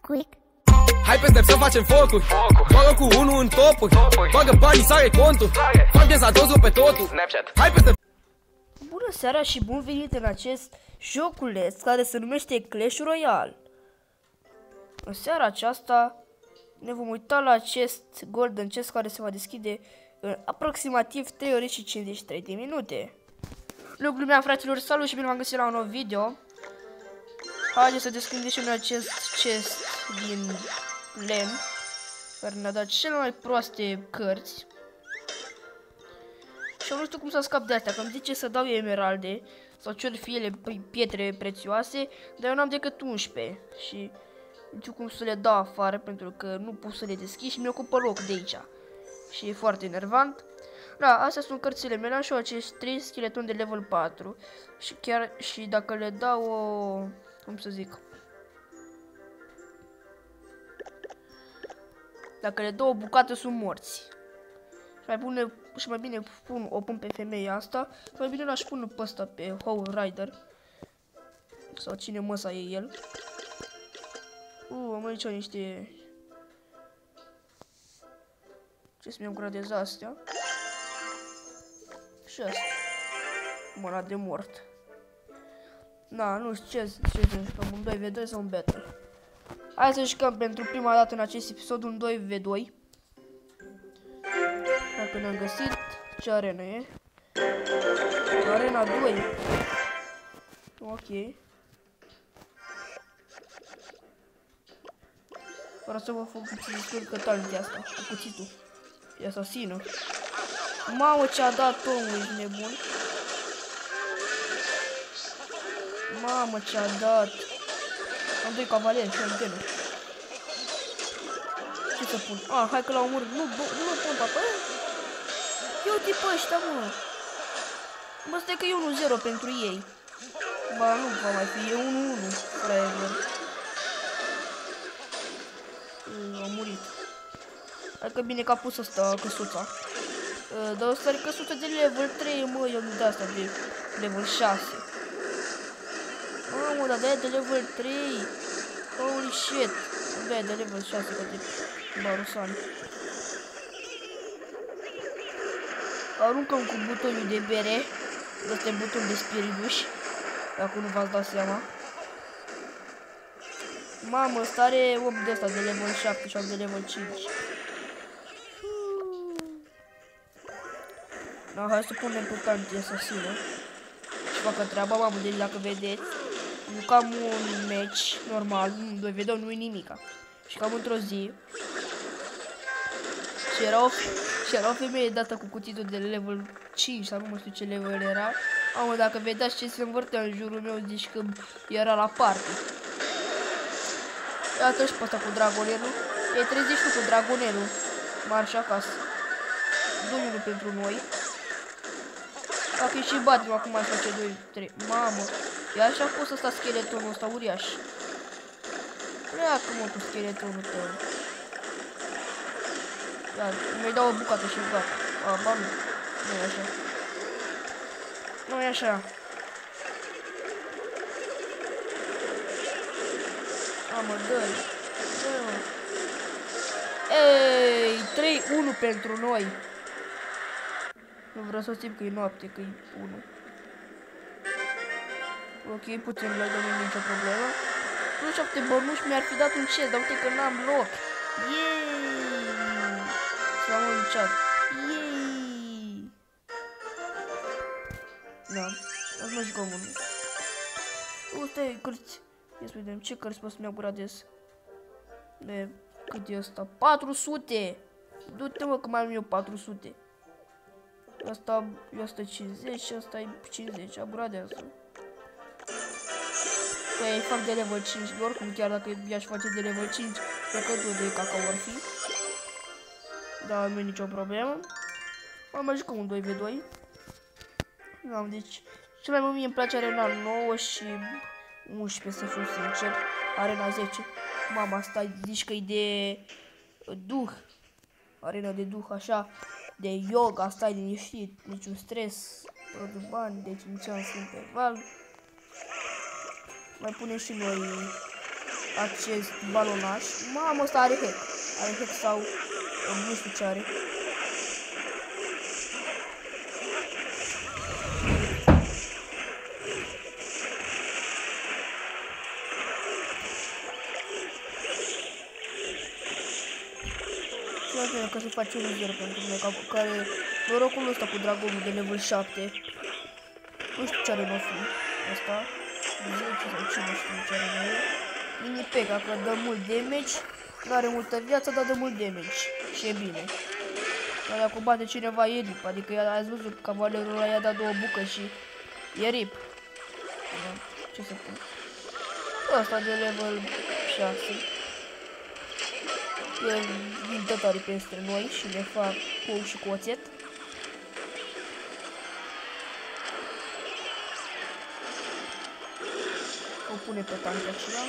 Quick. Hai pe step să facem focuri Bagă cu unul în topuri Bagă banii, sare contul Fac de totul pe totul Snapchat. Hai pe step Bună seara și bun venit în acest joculeț care se numește Clash Royale. În seara aceasta ne vom uita la acest Golden Chest care se va deschide în aproximativ 3 ore și 53 de minute. Nu glumeam fraților, salut și bine v-am găsit la un nou video. Haideți să deschidem și noi acest chest din lemn care ne-a dat cele mai proaste cărți. Și eu nu știu cum să scap de astea, că îmi zice să dau emeralde sau ce fie ele păi, pietre prețioase, dar eu n-am decât 11 și nu știu cum să le dau afară pentru că nu pot să le deschid și mi-ocupă loc de aici. Și e foarte enervant. Da, astea sunt cărțile mele, am și eu acești 3 scheletoni de level 4 și chiar și dacă le dau o... cum să zic... Dacă le dau o bucată sunt morți. Și mai, pune, și mai bine pun, o pun pe femeia asta. Și mai bine l-aș pune pe ăsta, pe How Rider. Sau cine măsa e el. Uh, am aici niște... Ce să mi-am gradez astea. Și asta. Mâna de mort. Na, nu știu ce, ce să jucăm, un 2v2 sau un battle. Hai să jucăm pentru prima dată în acest episod un 2v2. Dacă ne-am găsit, ce arena e? Arena 2. Ok. Vreau să vă fac puțin descurcă talentii asta, cu cuțitul. E asasină. Mamă, ce-a dat omul, ești nebun. Mamă, ce-a dat. Am doi cavaleri și antene. Ce să pun? Ah, hai că l-au omorât. Nu, nu, nu pun papa. Eu uite pe ăștia, mă. Bă, stai că e 1-0 pentru ei. Ba, nu va mai fi. E 1-1, fraierilor. A murit. Hai că bine că a pus asta căsuța. Dar ăsta are căsuța de level 3, mă, eu nu de asta de level 6. Mamă, dar de de level 3. Holy shit. De de level 6 ca de barusan. Aruncăm cu butonul de bere. Ăsta e buton de spiriduș. Dacă nu v-ați dat seama. Mamă, ăsta are 8 de asta de level 7 și de level 5. Da, hai să punem pe tanti asasină. Și facă treaba, mamă, deci dacă vedeți, jucam un match normal, 2 v nu e nimica. Și cam într-o zi. Și era o, și era o femeie dată cu cuțitul de level 5 sau nu mai știu ce level era. Mamă, dacă vedeați ce se învârtea în jurul meu, zici că era la party. Iată și pe asta cu dragonelul. E 30 cu dragonelul. Marș acasă. 2 pentru noi. Dacă și batem acum mai face 2, 3. Mamă. Ia așa pus ăsta scheletonul ăsta uriaș. Pleacă mă cu scheletonul tău. Ia, mi-i dau o bucată și gata. A, ba nu. Nu e așa. Nu e așa. Mamă, dă-i. Dă-i, Ei, 3-1 pentru noi. Nu vreau să simt că e noapte, că e 1. Ok, putem la nu nicio problemă. Plus 7 bănuși mi-ar fi dat un chest, dar uite că n-am loc. Yeee! S-am în chat. Yeee! Da, o să mă jucăm unul. Uite, cărți. Ia să vedem ce cărți pot să-mi iau gradez. De cât e ăsta? 400! Du-te mă că mai am eu 400. Asta e 150 și asta e 50, aburadează. Păi fac de level 5, oricum chiar dacă i-aș face de level 5, cred că tot de cacao ar fi. Dar nu e nicio problemă. Am mai jucat un 2v2. Am deci, cel mai mult mie îmi place arena 9 și 11 să fiu sincer. Arena 10. Mama, asta zici că e de duh. Arena de duh, așa de yoga, stai liniștit, niciun stres, produc bani, deci nici am sunt pe val. Mai punem și noi acest balonaș. Mamă, ăsta are hack. Are hack sau nu știu ce are. Și că se face un 0 pentru noi, care norocul ăsta cu dragonul de level 7. Nu știu ce are mă fi. Asta. 10 sau cine știu ce are mai Mini Pega, că dă mult damage. Nu are multă viață, dar dă mult damage. Și e bine. Dar dacă bate cineva e rip. Adică ați văzut că cavalerul ăla i-a dat două bucă și e rip. Da. Ce să pun? Asta de level 6. El vin tătarii peste noi și le fac cu și cu oțet. O pune pe tank acela.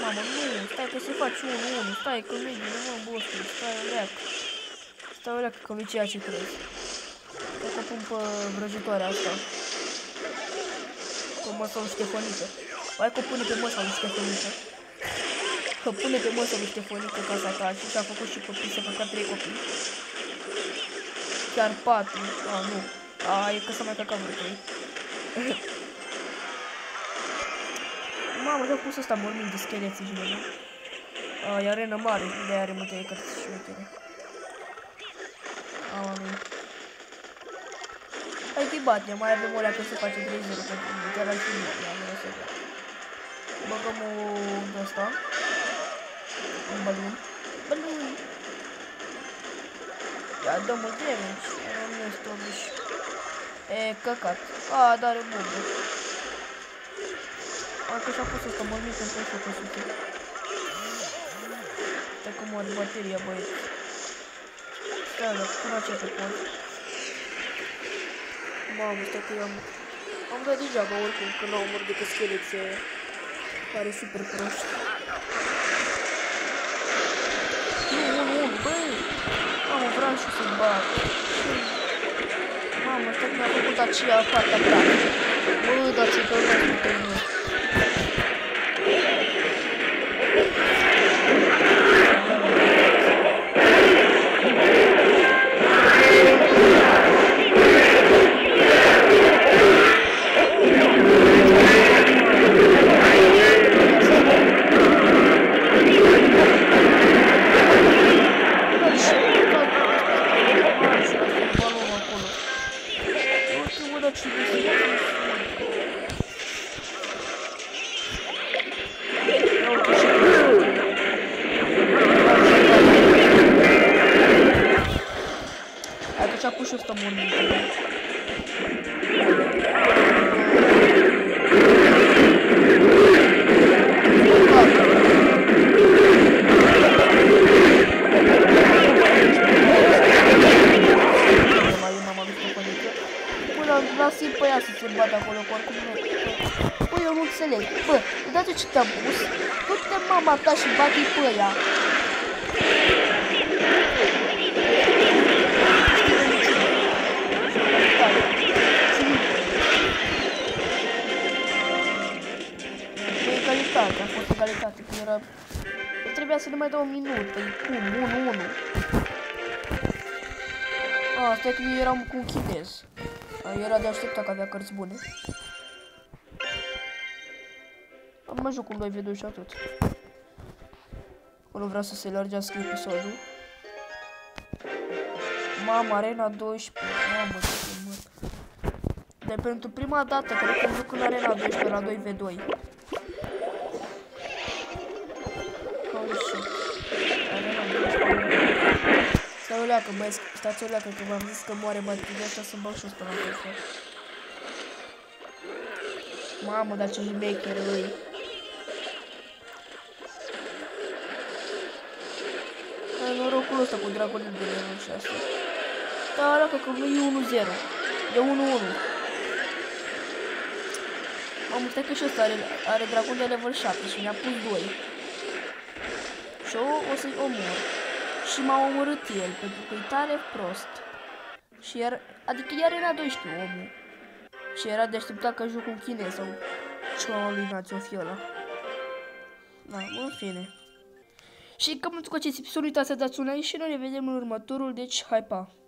Mamă, nu, stai că se face 1-1, stai că nu e bine, mă, bostul, stai o leacă. Stai o leacă, că nu ceea ce crezi. Stai că pun pe vrăjitoarea asta. Cu măsa lui Ștefăniță. Hai că pune pe măsa lui Ștefăniță. Că pune pe măsa lui Ștefăniță casa ta și și-a făcut și copii, să facă trei copii. Chiar patru. A, nu. A, e că s-a mai căcat vreo trei. Mamă, ce-a pus ăsta mormânt de scheleți și nu? A, e arenă mare, de are multe cărți și șmechere. A, nu. Hai că-i bate, mai avem o leacă să face 3-0 pentru mine, chiar ar fi bine, ia, nu o să vrea. Băgăm o de asta. Un balon. Balon! Ia, dă mult damage, nu este obiș. E, căcat. A, dar are bombă. Parcă și-a pus ăsta mormit în toți pe sute. Stai cum are bateria, băieți. Stai, dar până ce te pot. Mamă, stai că am... Am dat degeaba oricum, că n-au omor decât schelețe pare super proști. Nu, nu, nu, băi! Mamă, vreau și să bat. Mamă, stai că mi-a făcut aceea partea practică. Bă, dați-i poszło do 30. A to trzeba puścić z tą murnikiem. Că nu pe noi. mai dau un minut. Păi cum? 1-1. A, asta e că eu eram cu un chinez. A, era de așteptat că avea cărți bune. Am mă joc cu 2v2 și atât. Nu vreau să se lărgească episodul. Mamă, Arena 12. Mamă, ce mă. De pentru prima dată, cred că joc în Arena 12 la 2v2. Stai o leacă, băi, stați o leacă, că v-am zis că moare bateria așa să bag și ăsta la telefon. Mamă, dar ce șmecher îi. Ăsta cu dragonul de level 6. Da, arată că nu e 1-0. E 1-1. Mamă, stai că și ăsta are, are dragon de level 7 și mi-a pus 2. Și eu o să-i omor. Și m-a omorât el, pentru că e tare prost. Și iar, adică iar era 12 omul. Și era de așteptat că joc un chinez sau ceva lui Națio fi ăla. Da, în fine. Și cam cu acest episod, uitați să dați un like și noi ne vedem în următorul, deci hai pa!